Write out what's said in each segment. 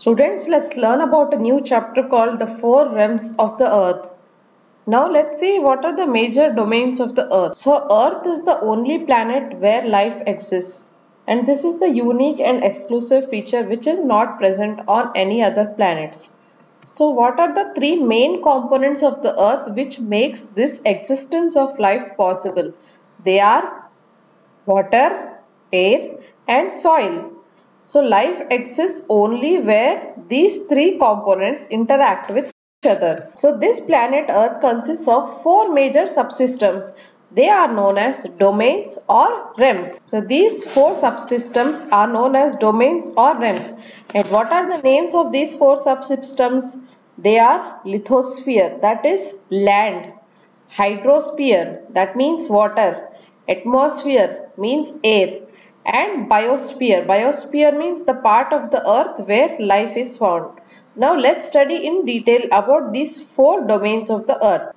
Students, let's learn about a new chapter called the four realms of the earth. Now let's see what are the major domains of the earth. So earth is the only planet where life exists and this is the unique and exclusive feature which is not present on any other planets. So what are the three main components of the earth which makes this existence of life possible? They are water, air and soil. So life exists only where these three components interact with each other. So this planet Earth consists of four major subsystems. They are known as domains or realms. So these four subsystems are known as domains or realms. And what are the names of these four subsystems? They are lithosphere that is land, hydrosphere that means water, atmosphere means air and biosphere. Biosphere means the part of the earth where life is found. Now let's study in detail about these four domains of the earth.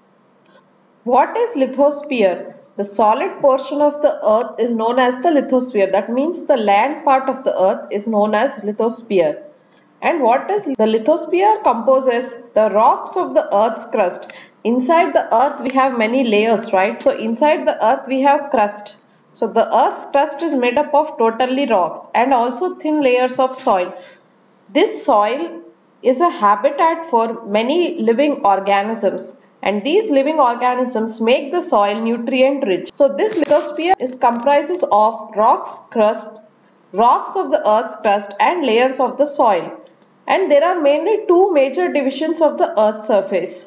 What is lithosphere? The solid portion of the earth is known as the lithosphere. That means the land part of the earth is known as lithosphere. And what is the lithosphere composes the rocks of the earth's crust. Inside the earth we have many layers, right? So inside the earth we have crust so the earth's crust is made up of totally rocks and also thin layers of soil. This soil is a habitat for many living organisms and these living organisms make the soil nutrient rich. So this lithosphere is comprises of rocks crust, rocks of the earth's crust and layers of the soil. And there are mainly two major divisions of the earth's surface.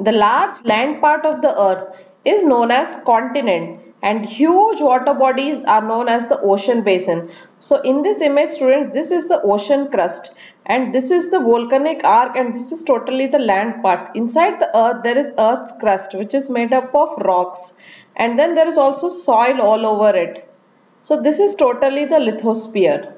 The large land part of the earth is known as continent and huge water bodies are known as the ocean basin. So in this image students this is the ocean crust and this is the volcanic arc and this is totally the land part. Inside the earth there is earth's crust which is made up of rocks and then there is also soil all over it. So this is totally the lithosphere.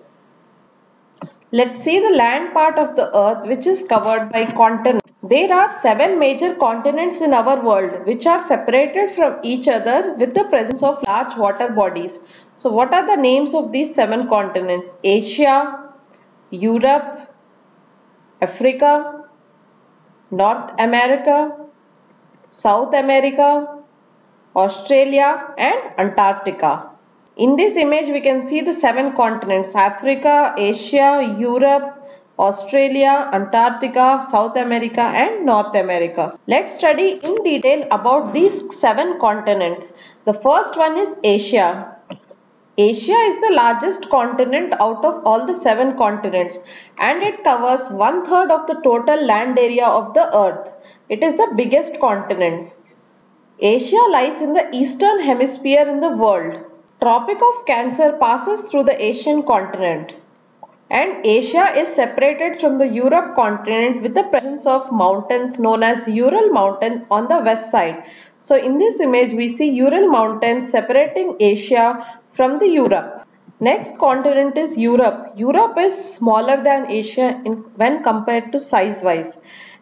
Let's see the land part of the earth which is covered by continents. There are seven major continents in our world which are separated from each other with the presence of large water bodies. So what are the names of these seven continents? Asia, Europe, Africa, North America, South America, Australia and Antarctica. In this image we can see the seven continents Africa, Asia, Europe, Australia, Antarctica, South America and North America. Let's study in detail about these seven continents. The first one is Asia. Asia is the largest continent out of all the seven continents and it covers one third of the total land area of the earth. It is the biggest continent. Asia lies in the eastern hemisphere in the world. Tropic of Cancer passes through the Asian continent and Asia is separated from the Europe continent with the presence of mountains known as Ural mountain on the west side. So in this image we see Ural mountains separating Asia from the Europe. Next continent is Europe. Europe is smaller than Asia in, when compared to size wise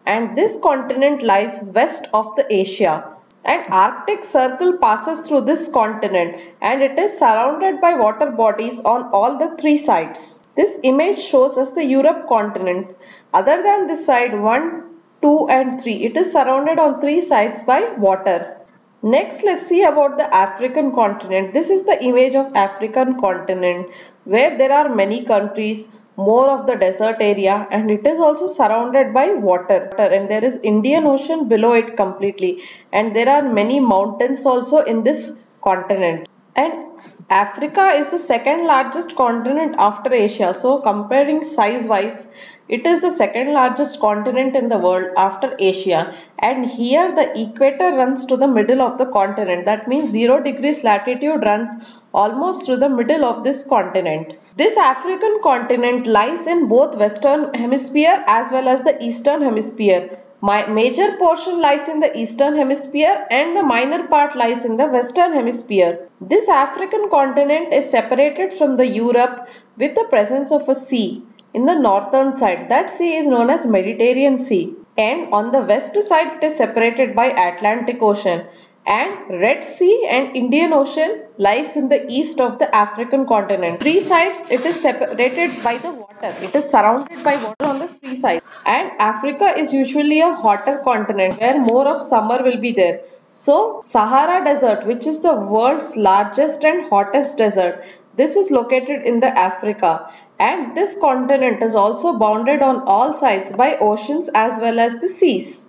and this continent lies west of the Asia. An Arctic Circle passes through this continent and it is surrounded by water bodies on all the three sides. This image shows us the Europe continent. Other than this side 1, 2 and 3, it is surrounded on three sides by water. Next let's see about the African continent. This is the image of African continent where there are many countries, more of the desert area and it is also surrounded by water and there is Indian Ocean below it completely and there are many mountains also in this continent. And Africa is the second largest continent after Asia. So comparing size wise, it is the second largest continent in the world after Asia. And here the equator runs to the middle of the continent. That means 0 degrees latitude runs almost through the middle of this continent. This African continent lies in both western hemisphere as well as the eastern hemisphere. My major portion lies in the eastern hemisphere and the minor part lies in the western hemisphere. This African continent is separated from the Europe with the presence of a sea in the northern side. That sea is known as Mediterranean Sea and on the west side it is separated by Atlantic Ocean and Red Sea and Indian Ocean lies in the east of the African continent. Three sides it is separated by the water. It is surrounded by water on the three sides. And Africa is usually a hotter continent where more of summer will be there. So Sahara Desert which is the world's largest and hottest desert. This is located in the Africa and this continent is also bounded on all sides by oceans as well as the seas.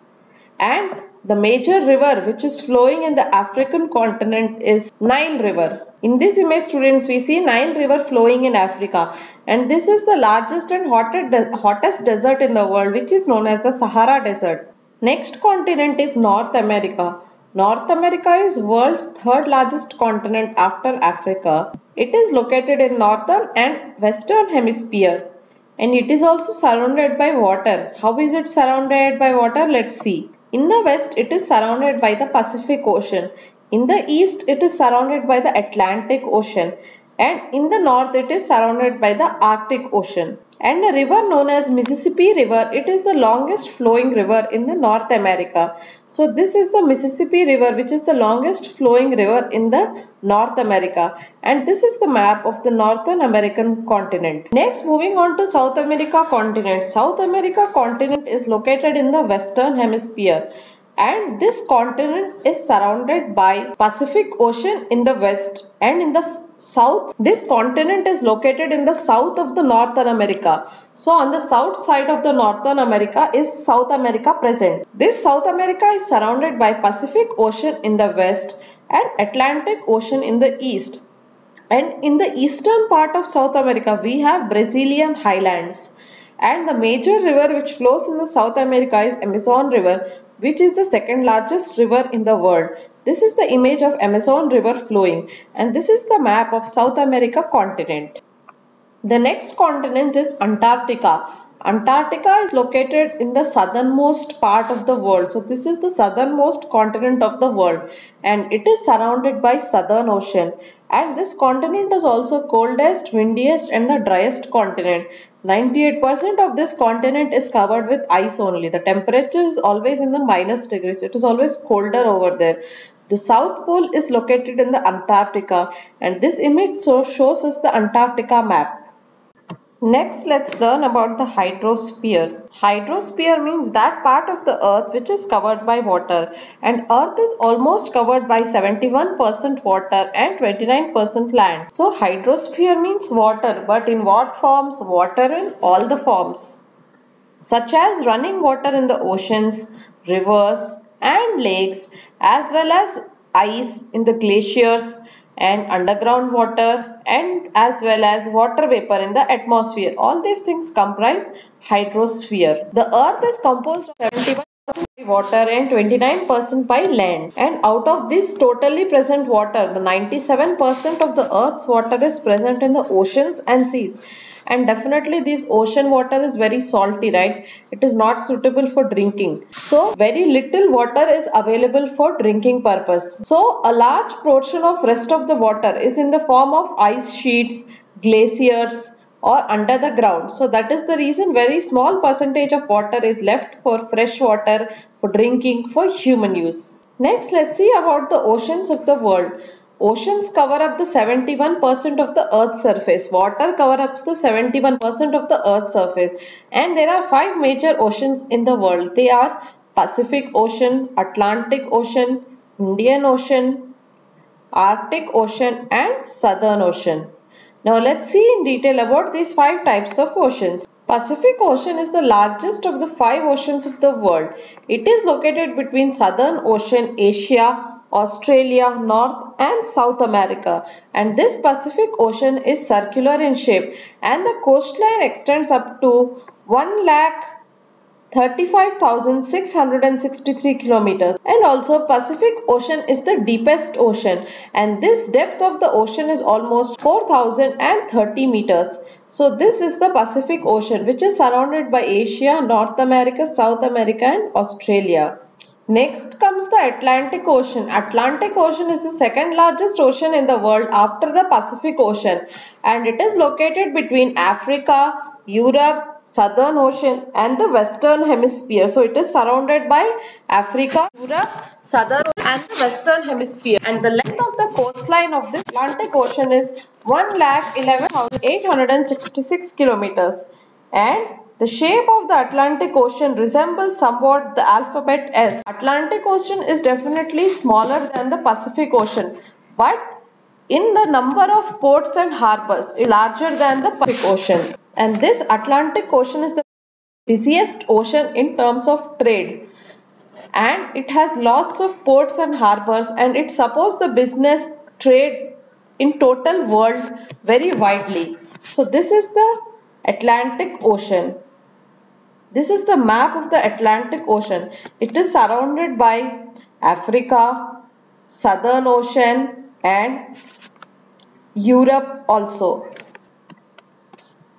And the major river which is flowing in the African continent is Nile River. In this image students we see Nile River flowing in Africa and this is the largest and hottest desert in the world which is known as the Sahara Desert. Next continent is North America. North America is world's third largest continent after Africa. It is located in northern and western hemisphere and it is also surrounded by water. How is it surrounded by water? Let's see. In the west, it is surrounded by the Pacific Ocean. In the east, it is surrounded by the Atlantic Ocean. And in the north, it is surrounded by the Arctic Ocean and a river known as Mississippi River. It is the longest flowing river in the North America. So this is the Mississippi River which is the longest flowing river in the North America and this is the map of the Northern American continent. Next moving on to South America continent. South America continent is located in the Western Hemisphere and this continent is surrounded by Pacific Ocean in the west and in the south this continent is located in the south of the northern america. So on the south side of the northern america is south america present. This south america is surrounded by pacific ocean in the west and atlantic ocean in the east. And in the eastern part of south america we have brazilian highlands. And the major river which flows in the south america is amazon river which is the second largest river in the world this is the image of Amazon river flowing and this is the map of South America continent. The next continent is Antarctica. Antarctica is located in the southernmost part of the world. So this is the southernmost continent of the world and it is surrounded by Southern Ocean. And this continent is also coldest, windiest and the driest continent. 98% of this continent is covered with ice only. The temperature is always in the minus degrees. It is always colder over there. The South Pole is located in the Antarctica and this image so shows us the Antarctica map. Next, let's learn about the hydrosphere. Hydrosphere means that part of the earth which is covered by water and earth is almost covered by 71% water and 29% land. So hydrosphere means water but in what forms? Water in all the forms such as running water in the oceans, rivers and lakes as well as ice in the glaciers and underground water and as well as water vapor in the atmosphere. All these things comprise hydrosphere. The earth is composed of 71% by water and 29% by land and out of this totally present water the 97% of the earth's water is present in the oceans and seas and definitely this ocean water is very salty right? It is not suitable for drinking. So very little water is available for drinking purpose. So a large portion of rest of the water is in the form of ice sheets glaciers or under the ground. So that is the reason very small percentage of water is left for fresh water for drinking for human use. Next let's see about the oceans of the world Oceans cover up the 71% of the earth's surface. Water cover up the 71% of the earth's surface. And there are five major oceans in the world. They are Pacific Ocean, Atlantic Ocean, Indian Ocean, Arctic Ocean and Southern Ocean. Now let's see in detail about these five types of oceans. Pacific Ocean is the largest of the five oceans of the world. It is located between Southern Ocean, Asia, Australia, North and South America and this Pacific Ocean is circular in shape and the coastline extends up to 1 lakh 35,663 kilometers and also Pacific Ocean is the deepest ocean and this depth of the ocean is almost 4,030 meters. So this is the Pacific Ocean which is surrounded by Asia, North America, South America and Australia. Next comes the Atlantic Ocean. Atlantic Ocean is the second largest ocean in the world after the Pacific Ocean and it is located between Africa, Europe, Southern Ocean and the Western Hemisphere. So it is surrounded by Africa, Europe southern and the western hemisphere and the length of the coastline of this Atlantic Ocean is 1,11,866 kilometers and the shape of the Atlantic Ocean resembles somewhat the alphabet S. Atlantic Ocean is definitely smaller than the Pacific Ocean but in the number of ports and harbors is larger than the Pacific Ocean and this Atlantic Ocean is the busiest ocean in terms of trade and it has lots of ports and harbors and it supports the business trade in total world very widely. So this is the Atlantic Ocean. This is the map of the Atlantic Ocean. It is surrounded by Africa, Southern Ocean and Europe also.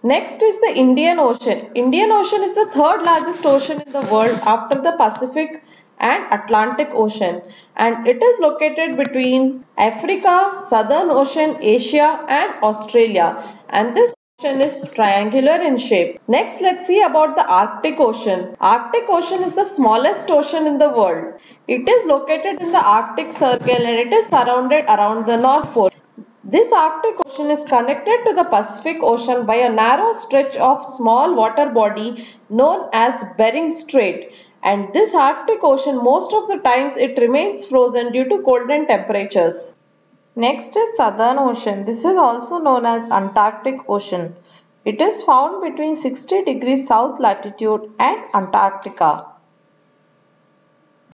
Next is the Indian Ocean. Indian Ocean is the third largest ocean in the world after the Pacific and Atlantic Ocean and it is located between Africa, Southern Ocean, Asia and Australia and this is triangular in shape. Next let's see about the Arctic Ocean. Arctic Ocean is the smallest ocean in the world. It is located in the Arctic Circle and it is surrounded around the North Pole. This Arctic Ocean is connected to the Pacific Ocean by a narrow stretch of small water body known as Bering Strait and this Arctic Ocean most of the times it remains frozen due to colder temperatures. Next is Southern Ocean. This is also known as Antarctic Ocean. It is found between 60 degrees south latitude and Antarctica.